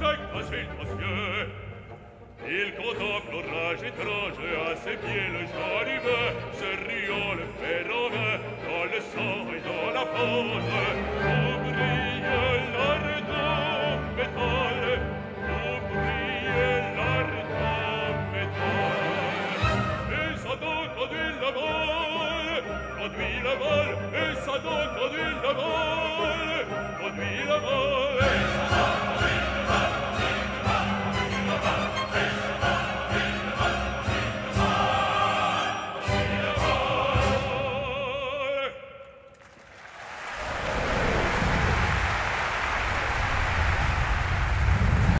Jacques Cassel Passieux. Il contemple l'orage étrange, a se pieds le Janive, ce riol ferrome, dans le sang et dans la faune. Où brille l'ardent métal, où brille l'ardent métal. Et ça donc conduit le vol, conduit le vol, et ça.